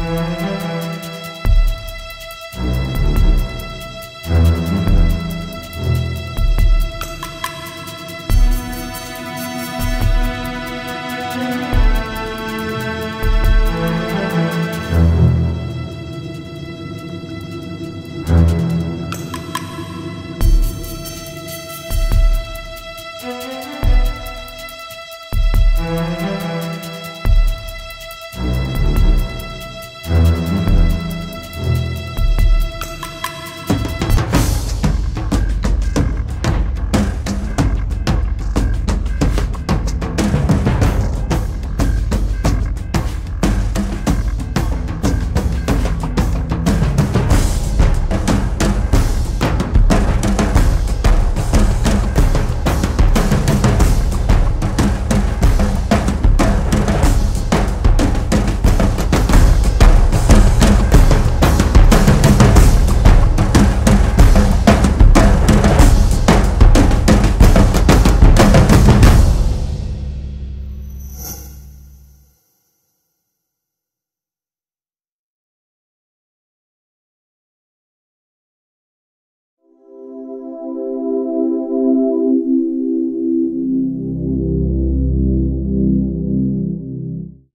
Música